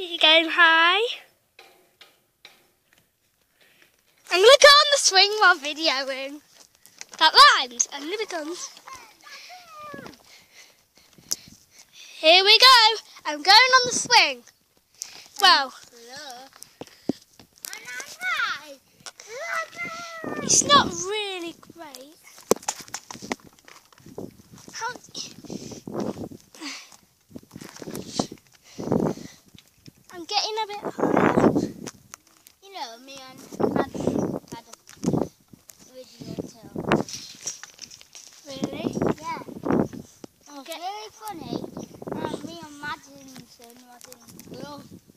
You going high? I'm gonna go on the swing while videoing. That rhymes. And never comes. Here we go. I'm going on the swing. Well, it's not really great. How... I'm getting a bit high. You know, me and Madeline had a video too. Really? Yeah. Oh, It's really funny. Me and Madeline was in love.